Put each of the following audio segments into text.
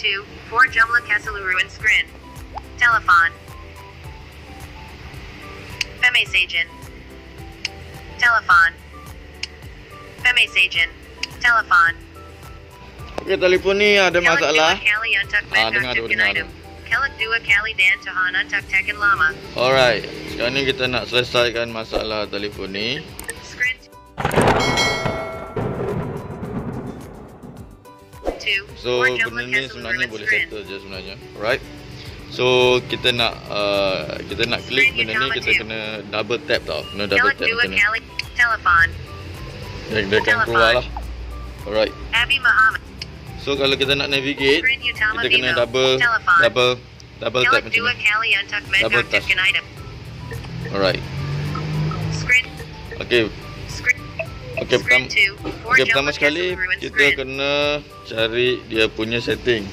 2, 4 Jumla Kasaluru and Scrin. Telephone. Femes agent. Telephone. Femes agent. Telephone. Okey, telefon ni ada masalah. dua kali untuk Ah, dengar dulu, tekan dengar. Kelak dua kali dan tahan untuk tekan lama. Alright. Sekarang ni kita nak selesaikan masalah telefon ni. Scrin. So 4 Jumla benda ni sebenarnya boleh settle je sebenarnya. Alright. So kita nak uh, kita nak klik benda ni kita kena double tap tau. Kena double tap macam ni. Telephone. Dia, dia akan keluar lah. Alright. So kalau kita nak navigate, kita kena double double double tap macam ni. Double touch. Alright. Okay. Okay, Scrin pertama, 2, 4 okay, pertama sekali kita kena cari dia punya setting.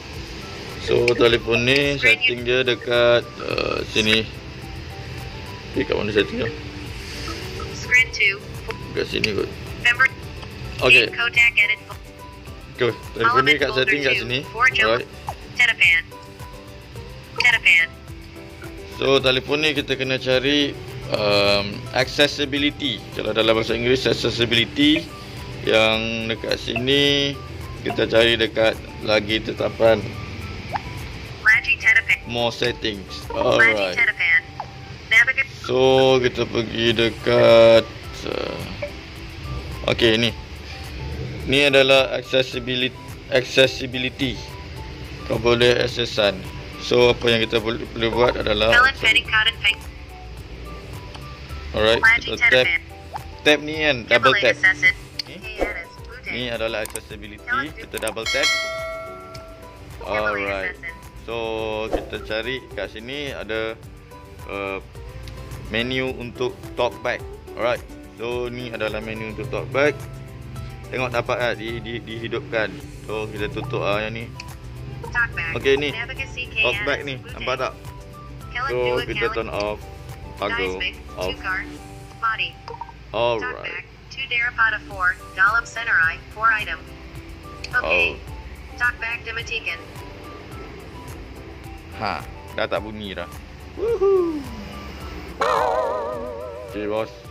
So telefon ni setting dia dekat uh, sini. Eh, kat mana setting dia? Scrin 2, Dekat sini kot. Okay, edit. okay. telefon ni kat setting kat sini. Alright. So telefon ni kita kena cari um, accessibility. Kalau dalam bahasa Inggeris accessibility yang dekat sini kita cari dekat lagi tetapan more settings. Alright. So kita pergi dekat uh, Okay ni Ni adalah accessibility accessibility Kau boleh accessan So apa yang kita boleh, boleh buat adalah Alright kita tap. Tap ni kan double tap. Ni? Ni adalah accessibility Kita double tap Alright. So kita cari kat sini ada uh, menu untuk talkback. Alright. So ni adalah menu untuk talkback. Tengok dapat tak di, di, dihidupkan. So kita tutup ah yang ni. Okey, ni. Talkback ni. Blue Nampak tak? So kita turn off. I'll Seismic, go. Two guard, Body. All Talk right. Back, two Deripada four, Dollop Centeri, four item. Okay. Oh. Talk back Dimatikin. Ha, dah tak bunyi. Woohoo. Okay, bos.